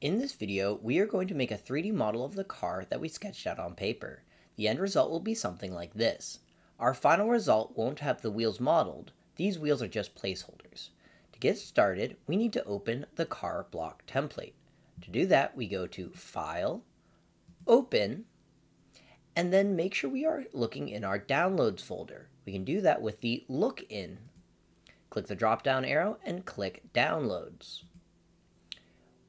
In this video, we are going to make a 3D model of the car that we sketched out on paper. The end result will be something like this. Our final result won't have the wheels modeled, these wheels are just placeholders. To get started, we need to open the car block template. To do that, we go to File, Open, and then make sure we are looking in our Downloads folder. We can do that with the Look In. Click the drop-down arrow and click Downloads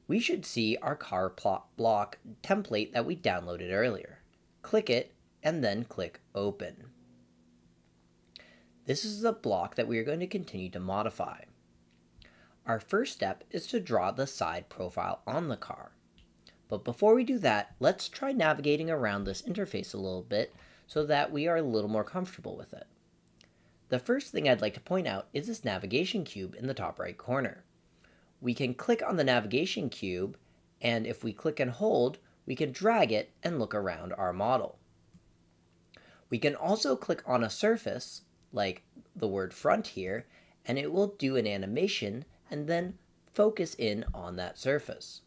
we should see our car block template that we downloaded earlier. Click it and then click Open. This is the block that we are going to continue to modify. Our first step is to draw the side profile on the car. But before we do that, let's try navigating around this interface a little bit so that we are a little more comfortable with it. The first thing I'd like to point out is this navigation cube in the top right corner we can click on the navigation cube, and if we click and hold, we can drag it and look around our model. We can also click on a surface, like the word front here, and it will do an animation and then focus in on that surface.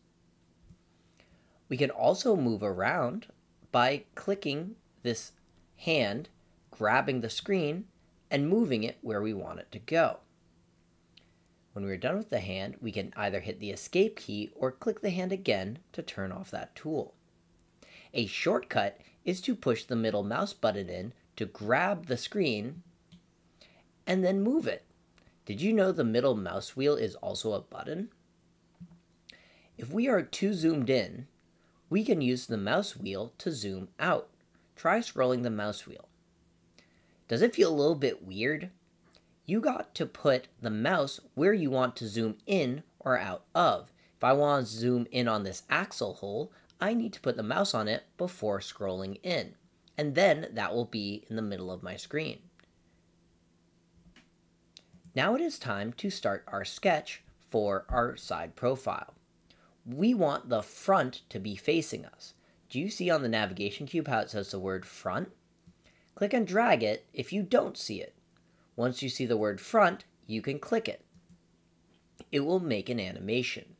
We can also move around by clicking this hand, grabbing the screen, and moving it where we want it to go. When we're done with the hand, we can either hit the escape key or click the hand again to turn off that tool. A shortcut is to push the middle mouse button in to grab the screen and then move it. Did you know the middle mouse wheel is also a button? If we are too zoomed in, we can use the mouse wheel to zoom out. Try scrolling the mouse wheel. Does it feel a little bit weird? You got to put the mouse where you want to zoom in or out of. If I want to zoom in on this axle hole, I need to put the mouse on it before scrolling in. And then that will be in the middle of my screen. Now it is time to start our sketch for our side profile. We want the front to be facing us. Do you see on the navigation cube how it says the word front? Click and drag it if you don't see it. Once you see the word front, you can click it. It will make an animation.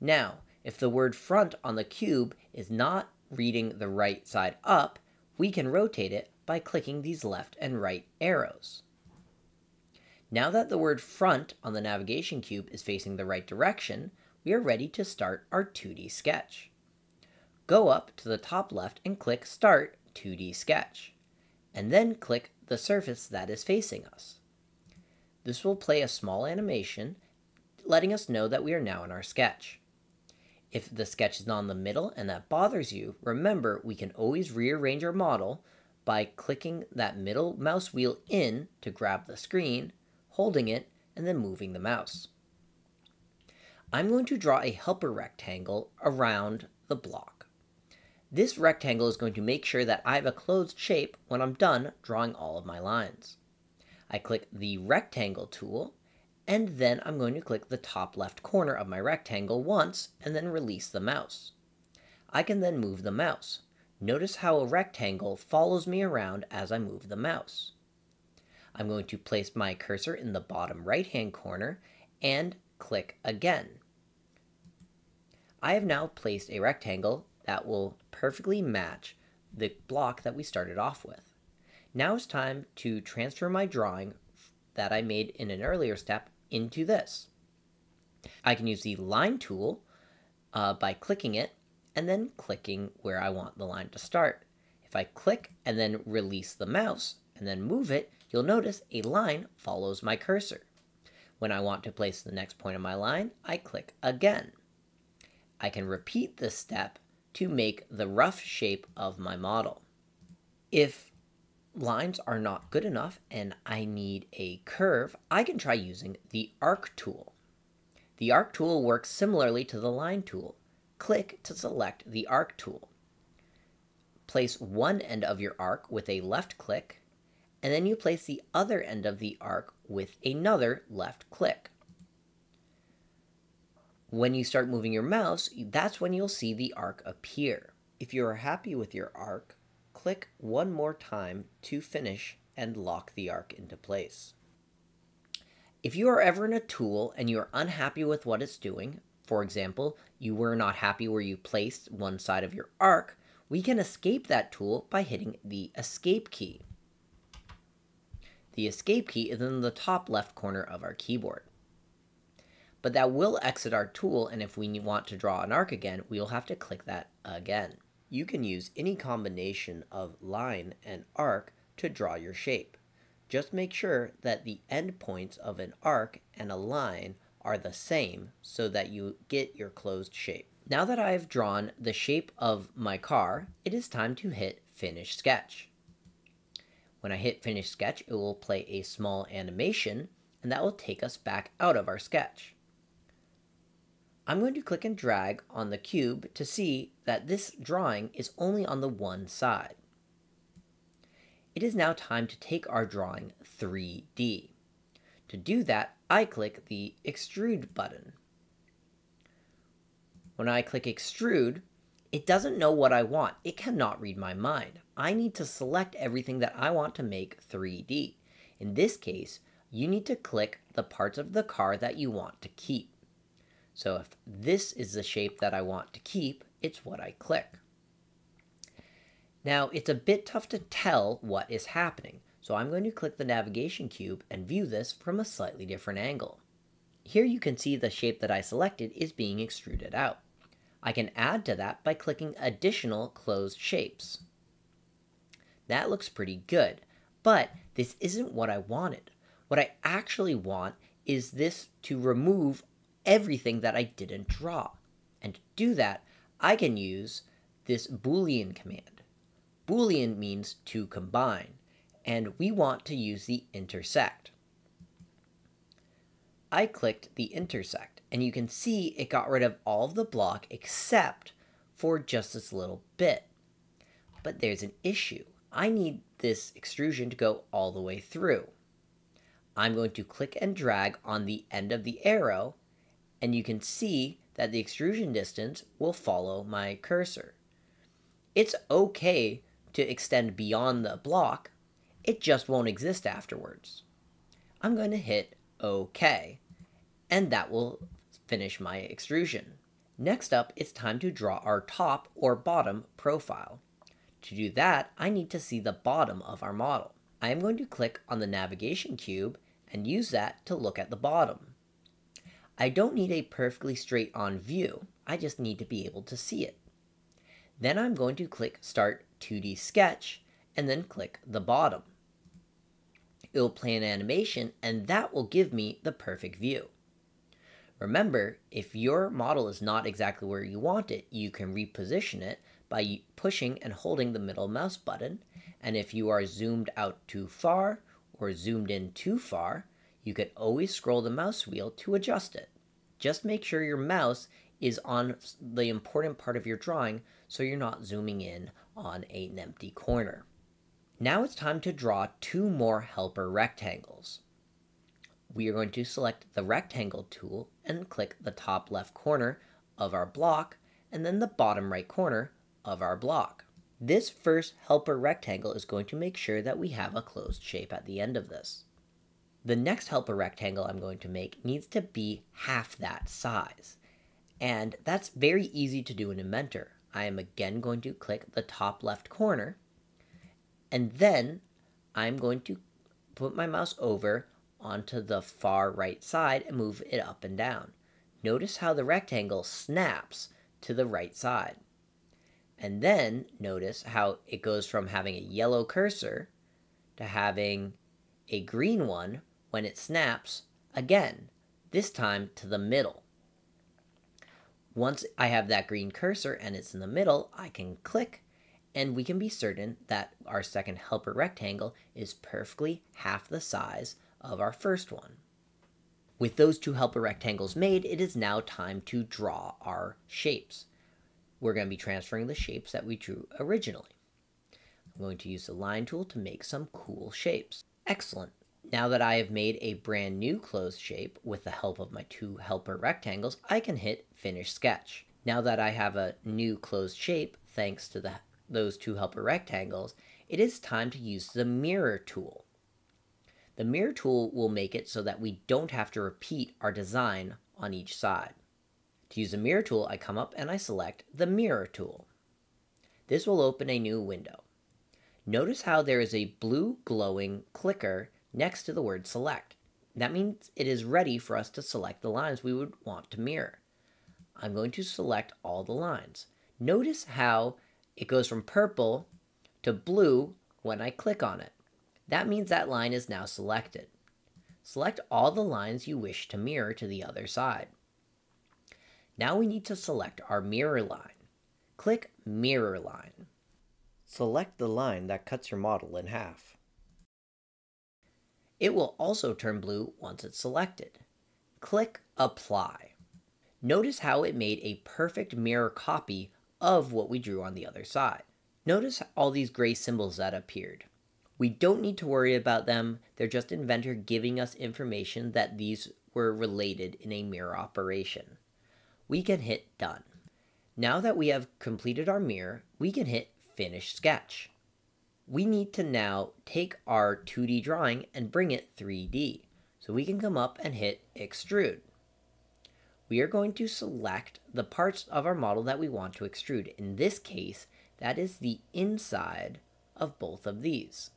Now, if the word front on the cube is not reading the right side up, we can rotate it by clicking these left and right arrows. Now that the word front on the navigation cube is facing the right direction, we are ready to start our 2D sketch. Go up to the top left and click Start 2D Sketch, and then click the surface that is facing us. This will play a small animation, letting us know that we are now in our sketch. If the sketch is not in the middle and that bothers you, remember we can always rearrange our model by clicking that middle mouse wheel in to grab the screen, holding it, and then moving the mouse. I'm going to draw a helper rectangle around the block. This rectangle is going to make sure that I have a closed shape when I'm done drawing all of my lines. I click the rectangle tool and then I'm going to click the top left corner of my rectangle once and then release the mouse. I can then move the mouse. Notice how a rectangle follows me around as I move the mouse. I'm going to place my cursor in the bottom right hand corner and click again. I have now placed a rectangle that will perfectly match the block that we started off with. Now it's time to transfer my drawing that I made in an earlier step into this. I can use the line tool uh, by clicking it and then clicking where I want the line to start. If I click and then release the mouse and then move it, you'll notice a line follows my cursor. When I want to place the next point of my line, I click again. I can repeat this step to make the rough shape of my model. If lines are not good enough and I need a curve, I can try using the arc tool. The arc tool works similarly to the line tool. Click to select the arc tool. Place one end of your arc with a left click, and then you place the other end of the arc with another left click. When you start moving your mouse, that's when you'll see the arc appear. If you are happy with your arc, click one more time to finish and lock the arc into place. If you are ever in a tool and you are unhappy with what it's doing, for example, you were not happy where you placed one side of your arc, we can escape that tool by hitting the escape key. The escape key is in the top left corner of our keyboard. But that will exit our tool, and if we want to draw an arc again, we'll have to click that again. You can use any combination of line and arc to draw your shape. Just make sure that the endpoints of an arc and a line are the same so that you get your closed shape. Now that I've drawn the shape of my car, it is time to hit Finish Sketch. When I hit Finish Sketch, it will play a small animation, and that will take us back out of our sketch. I'm going to click and drag on the cube to see that this drawing is only on the one side. It is now time to take our drawing 3D. To do that, I click the Extrude button. When I click Extrude, it doesn't know what I want. It cannot read my mind. I need to select everything that I want to make 3D. In this case, you need to click the parts of the car that you want to keep. So if this is the shape that I want to keep, it's what I click. Now, it's a bit tough to tell what is happening, so I'm going to click the navigation cube and view this from a slightly different angle. Here you can see the shape that I selected is being extruded out. I can add to that by clicking additional closed shapes. That looks pretty good, but this isn't what I wanted. What I actually want is this to remove everything that I didn't draw. And to do that, I can use this boolean command. Boolean means to combine, and we want to use the intersect. I clicked the intersect, and you can see it got rid of all of the block except for just this little bit. But there's an issue. I need this extrusion to go all the way through. I'm going to click and drag on the end of the arrow, and you can see that the extrusion distance will follow my cursor. It's okay to extend beyond the block, it just won't exist afterwards. I'm going to hit OK, and that will finish my extrusion. Next up, it's time to draw our top or bottom profile. To do that, I need to see the bottom of our model. I am going to click on the navigation cube and use that to look at the bottom. I don't need a perfectly straight on view, I just need to be able to see it. Then I'm going to click Start 2D Sketch and then click the bottom. It will play an animation and that will give me the perfect view. Remember, if your model is not exactly where you want it, you can reposition it by pushing and holding the middle mouse button. And if you are zoomed out too far or zoomed in too far, you can always scroll the mouse wheel to adjust it. Just make sure your mouse is on the important part of your drawing so you're not zooming in on an empty corner. Now it's time to draw two more helper rectangles. We are going to select the rectangle tool and click the top left corner of our block and then the bottom right corner of our block. This first helper rectangle is going to make sure that we have a closed shape at the end of this. The next helper rectangle I'm going to make needs to be half that size. And that's very easy to do in Inventor. I am again going to click the top left corner, and then I'm going to put my mouse over onto the far right side and move it up and down. Notice how the rectangle snaps to the right side. And then notice how it goes from having a yellow cursor to having a green one when it snaps again, this time to the middle. Once I have that green cursor and it's in the middle, I can click and we can be certain that our second helper rectangle is perfectly half the size of our first one. With those two helper rectangles made, it is now time to draw our shapes. We're going to be transferring the shapes that we drew originally. I'm going to use the line tool to make some cool shapes. Excellent. Now that I have made a brand new closed shape with the help of my two helper rectangles, I can hit Finish Sketch. Now that I have a new closed shape, thanks to the, those two helper rectangles, it is time to use the Mirror tool. The Mirror tool will make it so that we don't have to repeat our design on each side. To use the mirror tool, I come up and I select the mirror tool. This will open a new window. Notice how there is a blue glowing clicker next to the word select. That means it is ready for us to select the lines we would want to mirror. I'm going to select all the lines. Notice how it goes from purple to blue when I click on it. That means that line is now selected. Select all the lines you wish to mirror to the other side. Now we need to select our mirror line. Click Mirror Line. Select the line that cuts your model in half. It will also turn blue once it's selected. Click Apply. Notice how it made a perfect mirror copy of what we drew on the other side. Notice all these gray symbols that appeared. We don't need to worry about them, they're just Inventor giving us information that these were related in a mirror operation. We can hit Done. Now that we have completed our mirror, we can hit Finish Sketch. We need to now take our 2D drawing and bring it 3D. So we can come up and hit Extrude. We are going to select the parts of our model that we want to extrude. In this case, that is the inside of both of these.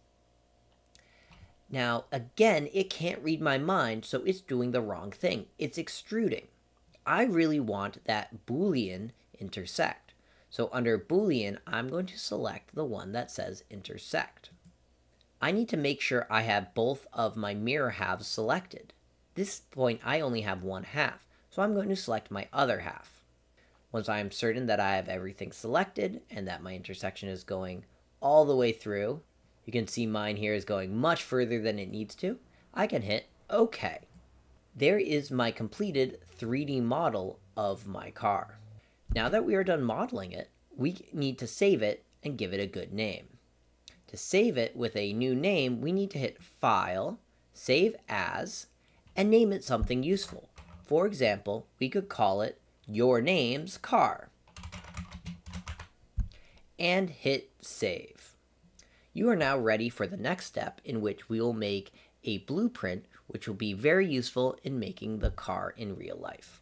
Now, again, it can't read my mind, so it's doing the wrong thing. It's extruding. I really want that Boolean intersect. So under Boolean, I'm going to select the one that says intersect. I need to make sure I have both of my mirror halves selected. This point, I only have one half, so I'm going to select my other half. Once I am certain that I have everything selected and that my intersection is going all the way through, you can see mine here is going much further than it needs to, I can hit OK. There is my completed 3D model of my car. Now that we are done modeling it, we need to save it and give it a good name. To save it with a new name, we need to hit File, Save As, and name it something useful. For example, we could call it Your Name's Car. And hit Save. You are now ready for the next step in which we will make a blueprint which will be very useful in making the car in real life.